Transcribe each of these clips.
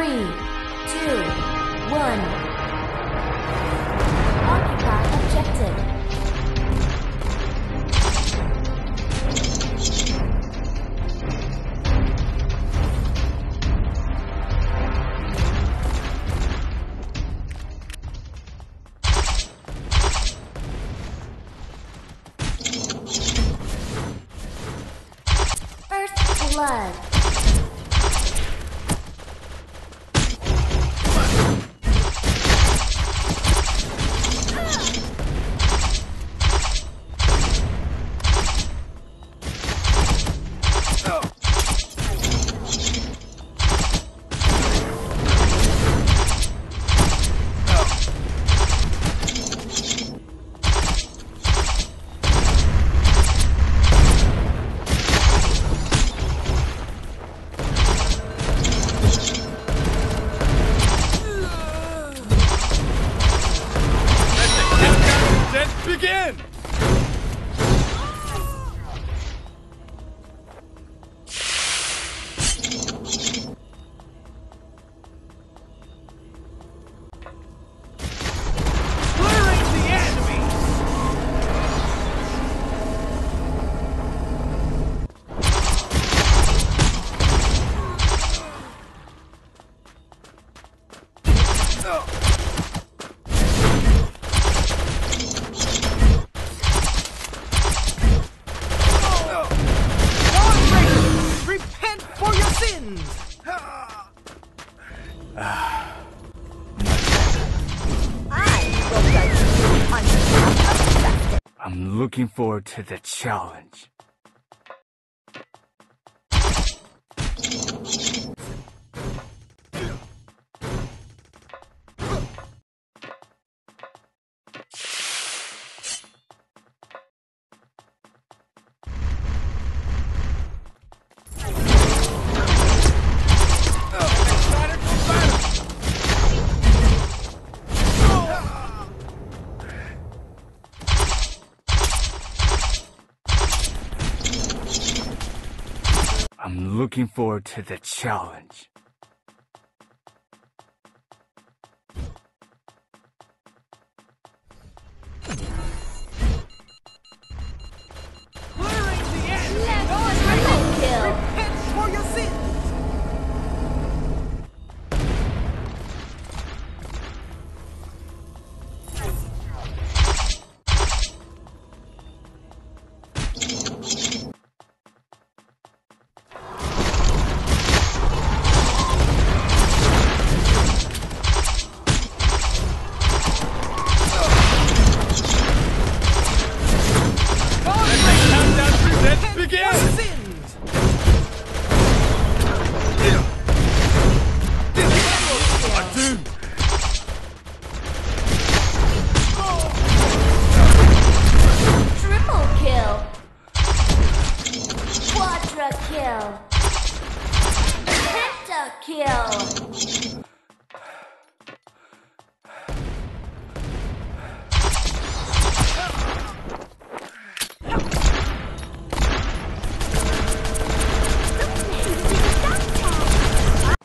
Three, two, one. Occupy objective. Blood. Looking forward to the challenge. I'm looking forward to the challenge. Kill.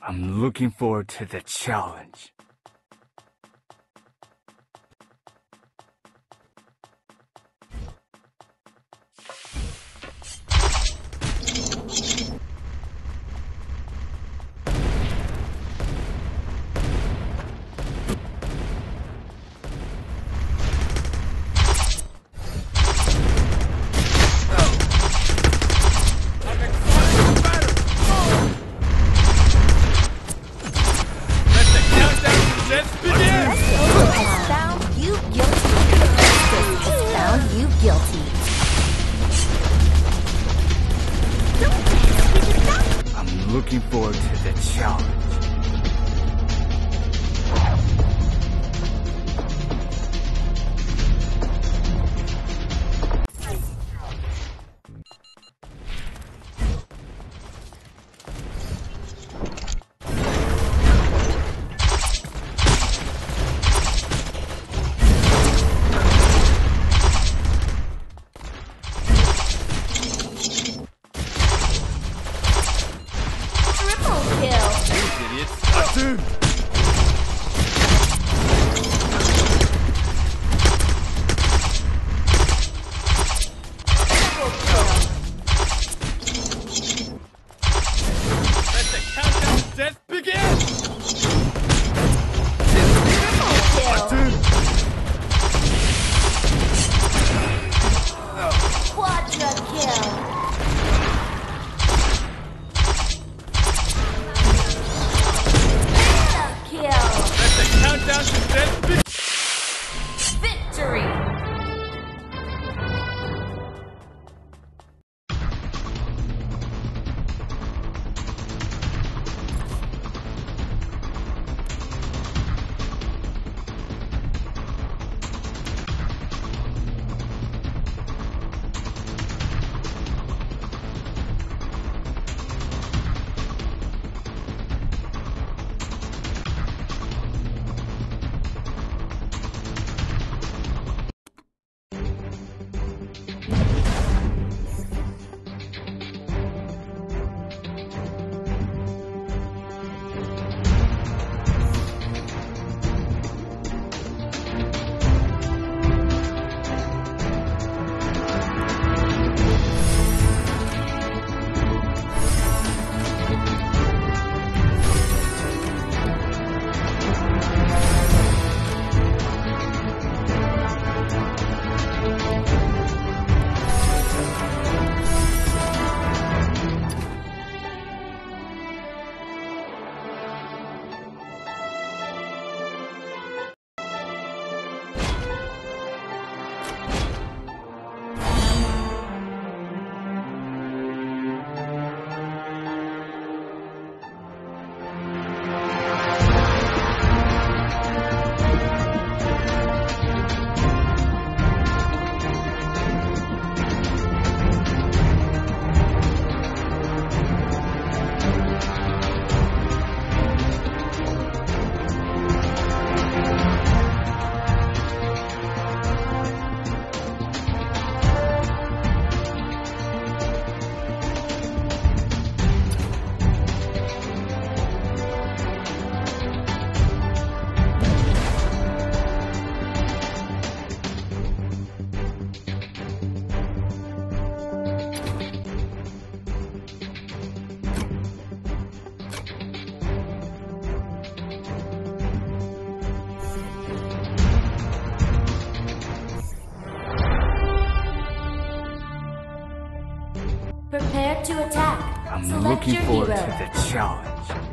I'm looking forward to the challenge. Looking forward to the challenge. Kill. Dude. Countdown to death to attack. I'm Select looking forward hero. to the challenge.